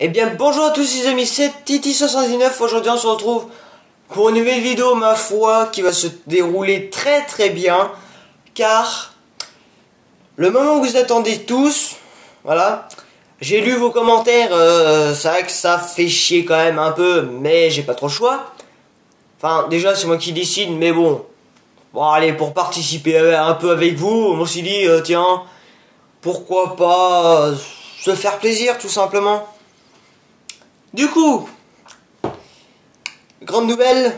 Eh bien bonjour à tous les amis, c'est Titi79, aujourd'hui on se retrouve pour une nouvelle vidéo ma foi qui va se dérouler très très bien car le moment que vous attendez tous, voilà, j'ai lu vos commentaires, euh, c'est vrai que ça fait chier quand même un peu mais j'ai pas trop le choix. Enfin déjà c'est moi qui décide mais bon, bon allez pour participer un peu avec vous, on suis dit euh, tiens pourquoi pas euh, se faire plaisir tout simplement. Du coup, grande nouvelle,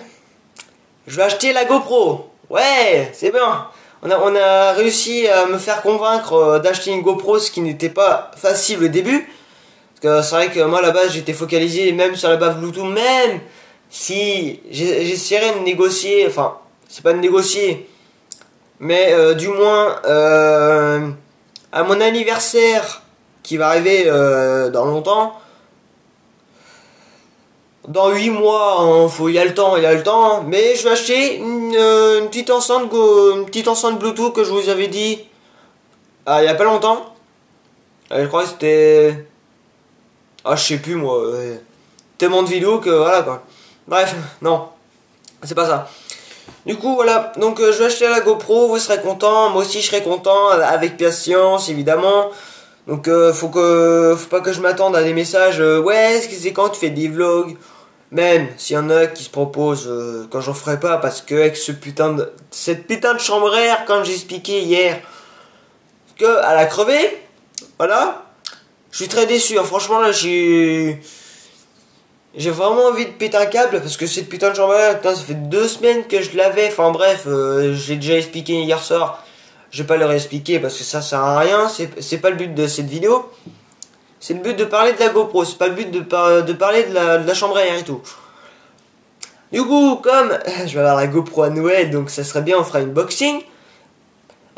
je vais acheter la GoPro. Ouais, c'est bien. On a, réussi à me faire convaincre euh, d'acheter une GoPro, ce qui n'était pas facile au début. Parce que c'est vrai que moi, à la base, j'étais focalisé même sur la base Bluetooth, même si j'essaierais de négocier, enfin, c'est pas de négocier, mais euh, du moins, euh, à mon anniversaire, qui va arriver dans longtemps, dans 8 mois, il faut, y a le temps, il y a le temps. Mais je vais acheter une, euh, petite enceinte une petite enceinte Bluetooth que je vous avais dit ah, il y a pas longtemps. Euh, je crois que c'était... Ah, je sais plus moi. Tellement de vidéos que voilà quoi. Bref, non. C'est pas ça. Du coup, voilà. Donc, euh, je vais acheter la GoPro. Vous serez content. Moi aussi, je serai content. Avec patience, évidemment. Donc, faut que, faut pas que je m'attende à des messages. ouais, c'est quand tu fais des vlogs? Même s'il y en a qui se proposent euh, quand j'en ferai pas parce que avec ce putain de cette putain de chambre air comme j'ai expliqué hier que à la crever voilà je suis très déçu hein. franchement là j'ai j'ai vraiment envie de péter un câble parce que cette putain de chambre ça fait deux semaines que je l'avais enfin bref euh, j'ai déjà expliqué hier soir je vais pas leur expliquer parce que ça sert à rien c'est pas le but de cette vidéo c'est le but de parler de la GoPro, c'est pas le but de, parler de la, chambre air et tout. Du coup, comme je vais avoir la GoPro à Noël, donc ça serait bien, on fera une boxing.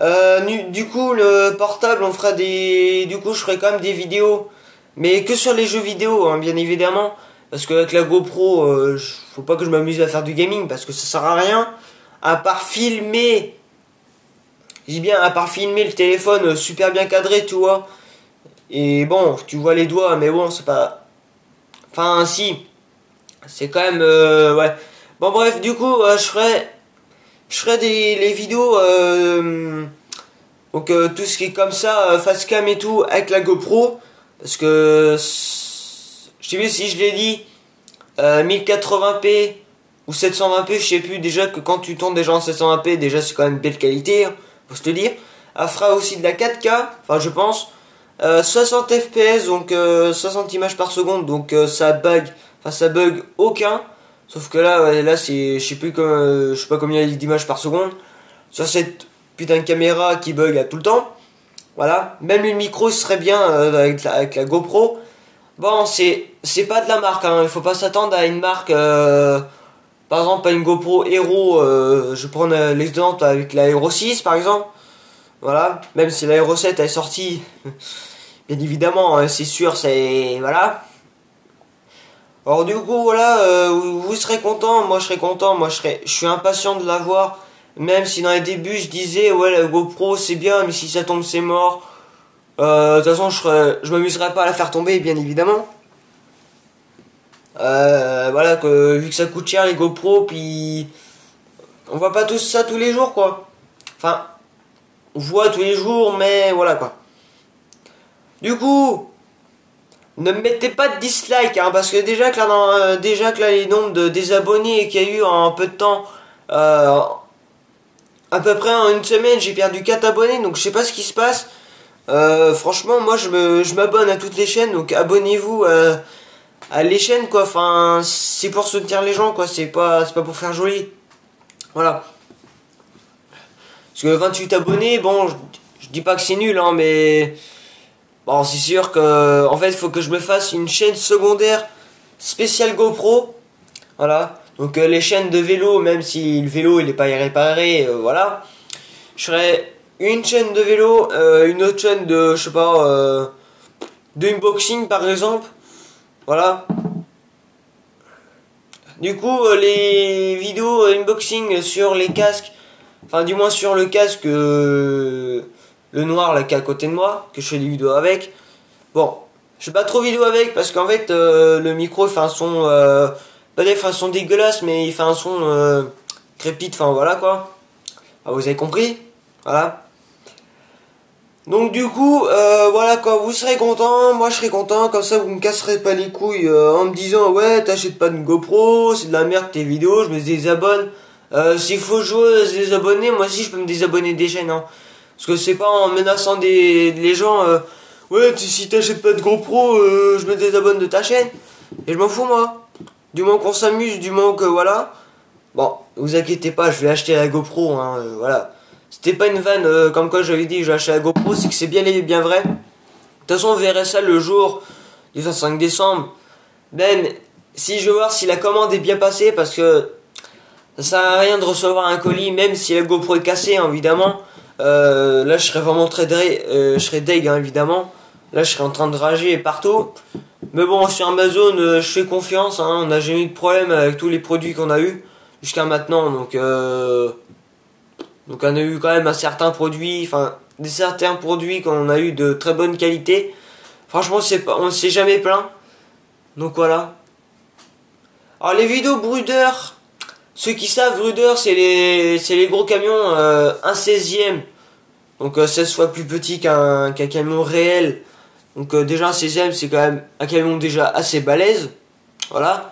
Euh, du coup, le portable, on fera des. Du coup, je ferai quand même des vidéos, mais que sur les jeux vidéo, hein, bien évidemment. Parce qu'avec la GoPro, euh, faut pas que je m'amuse à faire du gaming, parce que ça sert à rien. À part filmer. Je dis bien, à part filmer le téléphone euh, super bien cadré, tu vois. Et bon, tu vois les doigts, mais bon, c'est pas. Enfin, si. C'est quand même. Euh, ouais. Bon, bref, du coup, euh, je ferai. Je ferai des les vidéos. Donc, tout ce qui est comme ça, face cam et tout, avec la GoPro. Parce que. Je sais plus si je l'ai dit. 1080p ou 720p, je sais plus. Déjà que quand tu tournes déjà en 720p, déjà c'est quand même belle qualité, hein, faut le dire. Elle fera aussi de la 4K, enfin, je pense. 60 fps donc 60 euh, images par seconde donc euh, ça bug enfin ça bug aucun sauf que là là c'est je sais plus euh, je sais pas combien d'images par seconde sur cette putain caméra qui bug à tout le temps voilà même le micro serait bien avec, la, avec la GoPro bon c'est c'est pas de la marque hein. il faut pas s'attendre à une marque par exemple à une GoPro Hero je prends l'exemple avec la Hero 6 par exemple voilà, même si la Hero 7 est sortie, bien évidemment, hein, c'est sûr, c'est... Voilà. Alors du coup, voilà, euh, vous serez content, moi je serai content, moi je serai... Je suis impatient de l'avoir, même si dans les débuts je disais, ouais, la GoPro c'est bien, mais si ça tombe c'est mort. Euh, de toute façon, je, je m'amuserai pas à la faire tomber, bien évidemment. Euh, voilà, que, vu que ça coûte cher les GoPro, puis... On voit pas tous ça tous les jours, quoi. Enfin, voit tous les jours, mais voilà quoi. Du coup, ne mettez pas de dislike, hein, parce que déjà que là, euh, déjà les nombres de désabonnés qu'il y a eu en peu de temps, euh, à peu près en une semaine, j'ai perdu 4 abonnés, donc je sais pas ce qui se passe. Euh, franchement, moi je m'abonne à toutes les chaînes, donc abonnez-vous à les chaînes quoi. Enfin, c'est pour soutenir les gens quoi, c'est pas, pas pour faire joli. Voilà. Parce que 28 abonnés, bon, je, dis pas que c'est nul, hein, mais... Bon, c'est sûr que... En fait, faut que je me fasse une chaîne secondaire spéciale GoPro. Voilà. Donc euh, les chaînes de vélo, même si le vélo il est pas réparé, euh, voilà. Je ferai une chaîne de vélo, euh, une autre chaîne de, je sais pas, de par exemple. Voilà. Du coup, les vidéos unboxing sur les casques, Enfin, du moins sur le casque, euh, le noir là qui est à côté de moi, que je fais des vidéos avec. Bon, Je fais pas trop vidéo avec parce qu'en fait euh, le micro fait un son euh, pas des un son dégueulasse mais il fait un son euh, crépite enfin voilà quoi. Ah, vous avez compris? Voilà. Donc du coup voilà quoi vous serez content, moi je serai content comme ça vous me casserez pas les couilles en me disant ouais t'achètes pas de GoPro, c'est de la merde tes vidéos, je me désabonne. S'il faut jouer se désabonner, moi aussi je peux me désabonner des chaînes hein. Parce que c'est pas en menaçant des les gens Ouais, si t'achètes pas de GoPro, euh, je me désabonne de ta chaîne. Et je m'en fous, moi. Du moment qu'on s'amuse, du moment que voilà. Bon, vous inquiétez pas, je vais acheter la GoPro, hein, euh, voilà. C'était pas une vanne, euh, comme quoi j'avais dit, je vais acheter la GoPro, c'est que c'est bien bien vrai. De toute façon, on verrait ça le jour du 25 décembre. Même si je veux voir si la commande est bien passée, parce que ça sert à rien de recevoir un colis, même si la GoPro est cassée, hein, évidemment. là, je serais vraiment très je serais deg, hein, évidemment. Là, je serais en train de rager partout. Mais bon, sur Amazon, euh, je fais confiance. Hein. on n'a jamais eu de problème avec tous les produits qu'on a eu jusqu'à maintenant. Donc, euh, donc, on a eu quand même un certain produit, enfin, des certains produits qu'on a eu de très bonne qualité. Franchement, pas, on ne s'est jamais plaint. Donc voilà. Alors, les vidéos Bruder, ceux qui savent, Bruder, c'est les, les gros camions euh, 1 16e. Donc, 16 euh, fois plus petit qu'un camion réel donc euh, déjà un 16ème c'est quand même un camion déjà assez balèze. Voilà.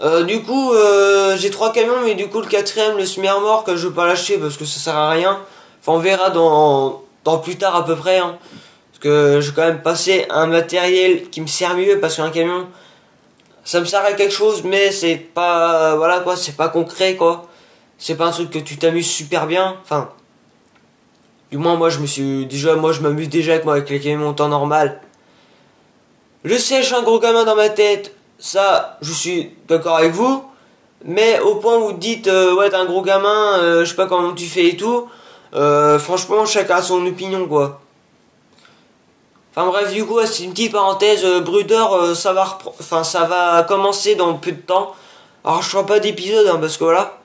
Euh, du coup euh, j'ai trois camions mais du coup le quatrième le semi que je veux pas lâcher parce que ça sert à rien. Enfin on verra dans, dans plus tard à peu près. Hein. Parce que je vais quand même passer un matériel qui me sert mieux parce qu'un camion ça me sert à quelque chose mais c'est pas voilà quoi c'est pas concret quoi. C'est pas un truc que tu t'amuses super bien. Enfin du moins, moi, je me suis. Déjà, moi, je m'amuse déjà avec moi, avec les camions en temps normal. Je suis un gros gamin dans ma tête. Ça, je suis d'accord avec vous. Mais au point où vous dites, euh, ouais, t'es un gros gamin, euh, je sais pas comment tu fais et tout. Euh, franchement, chacun a son opinion, quoi. Enfin bref, du coup, c'est une petite parenthèse. Bruder, ça va, enfin, ça va commencer dans peu de temps. Alors, je ferai pas d'épisode, hein, parce que voilà.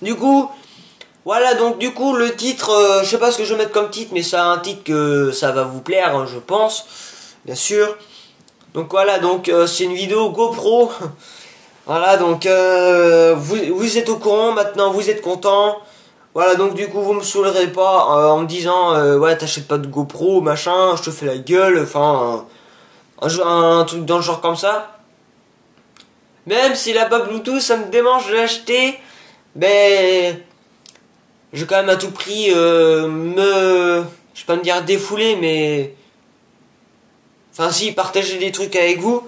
Du coup, voilà, donc du coup, le titre, euh, je sais pas ce que je vais mettre comme titre, mais c'est un titre que ça va vous plaire, hein, je pense, bien sûr. Donc voilà, donc euh, c'est une vidéo GoPro. voilà, donc euh, vous, êtes au courant maintenant, vous êtes content. Voilà, donc du coup, vous me saoulerez pas en me disant, ouais, t'achètes pas de GoPro, machin, je te fais la gueule, enfin, un, truc dans le genre comme ça. Même si la bas Bluetooth, ça me démange de l'acheter ben je vais quand même à tout prix euh, me je vais pas me dire défouler mais enfin si partager des trucs avec vous.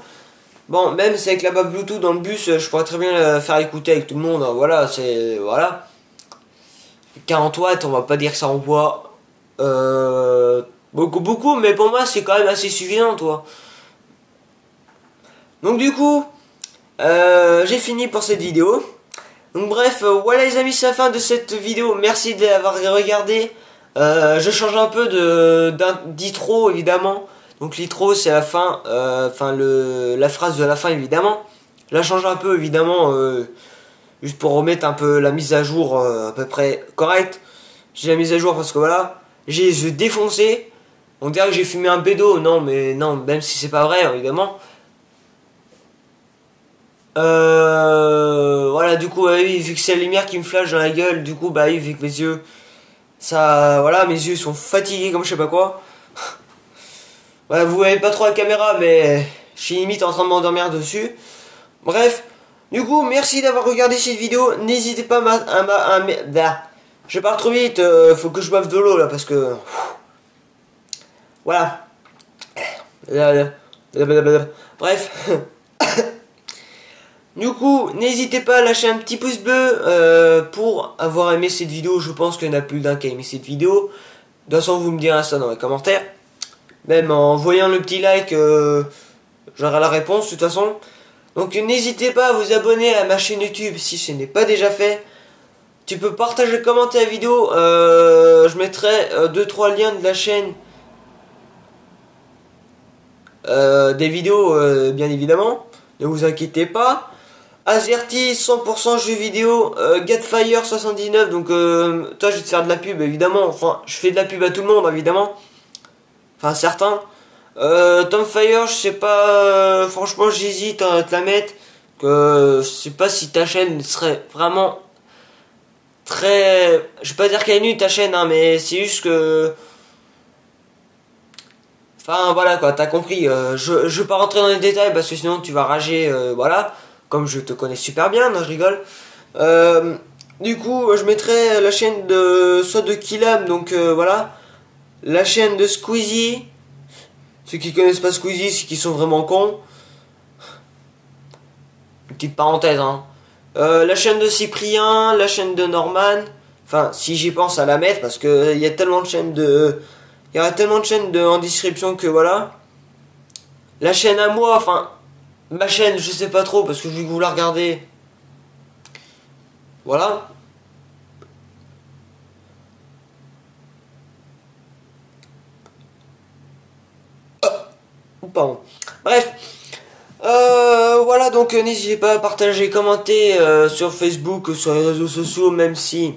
Bon même si avec la bas bluetooth dans le bus je pourrais très bien la faire écouter avec tout le monde hein. voilà c'est voilà. 40 watts on va pas dire que ça envoie euh, beaucoup beaucoup mais pour moi c'est quand même assez suffisant toi. Donc du coup euh, j'ai fini pour cette vidéo donc bref, euh, voilà les amis, c'est la fin de cette vidéo. Merci d'avoir regardé. Euh, je change un peu de d'intro évidemment. Donc l'intro c'est la fin, euh, enfin la phrase de la fin évidemment. La change un peu évidemment, juste pour remettre un peu la mise à jour à peu près correcte. J'ai la mise à jour parce que voilà, j'ai les yeux défoncés. On dirait que j'ai fumé un bédo, non mais non, même si c'est pas vrai évidemment. Euh, voilà, du coup, oui, vu que c'est la lumière qui me flash dans la gueule, du coup, bah oui, vu que mes yeux, ça, voilà, mes yeux sont fatigués comme je sais pas quoi. voilà, vous voyez pas trop la caméra, mais je suis limite en train de m'endormir dessus. Bref, du coup, merci d'avoir regardé cette vidéo. N'hésitez pas à, à, bah, je pars trop vite, euh, faut que je boive de l'eau là parce que. Voilà. Bref. Du coup, n'hésitez pas à lâcher un petit pouce bleu euh, pour avoir aimé cette vidéo. Je pense qu'il y en a plus d'un qui a aimé cette vidéo. De toute façon, vous me direz ça dans les commentaires. Même en voyant le petit like, euh, j'aurai la réponse de toute façon. Donc n'hésitez pas à vous abonner à ma chaîne YouTube si ce n'est pas déjà fait. Tu peux partager, commenter la vidéo. Euh, je mettrai 2-3 liens de la chaîne. des vidéos, bien évidemment. Ne vous inquiétez pas. Azerty 100% jeux vidéo, euh, Getfire79, donc euh, toi je vais te faire de la pub évidemment, enfin je fais de la pub à tout le monde évidemment, enfin certains. Euh, Tomfire, je sais pas, euh, franchement j'hésite à te la mettre, que je sais pas si ta chaîne serait vraiment très, je vais pas dire qu'elle est nulle ta chaîne, hein, mais c'est juste que Enfin voilà quoi, t'as compris. Euh, je, je vais pas rentrer dans les détails parce que sinon tu vas rager, voilà. Comme je te connais super bien, je rigole. Euh, du coup, je mettrai la chaîne de soit de Killam, donc voilà. La chaîne de Squeezie. Ceux qui connaissent pas Squeezie, c'est qui sont vraiment cons. Petite parenthèse, hein. la chaîne de Cyprien, la chaîne de Norman. Enfin, si j'y pense à la mettre, parce qu'il y a tellement de chaînes de il y aura tellement de chaînes de, en description que voilà. La chaîne à moi, enfin, ma chaîne, je sais pas trop parce que je vais vous la regarder. Voilà. Oh. Bref. Euh, voilà, donc euh, n'hésitez pas à partager, commenter euh, sur Facebook, sur les réseaux sociaux, même si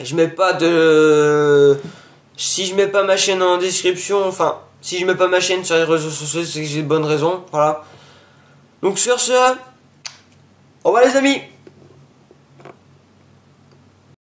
je mets pas de si je mets pas ma chaîne en description, enfin, si je mets pas ma chaîne sur les réseaux sociaux, c'est que j'ai de bonnes raisons, voilà. Donc sur ce, au revoir les amis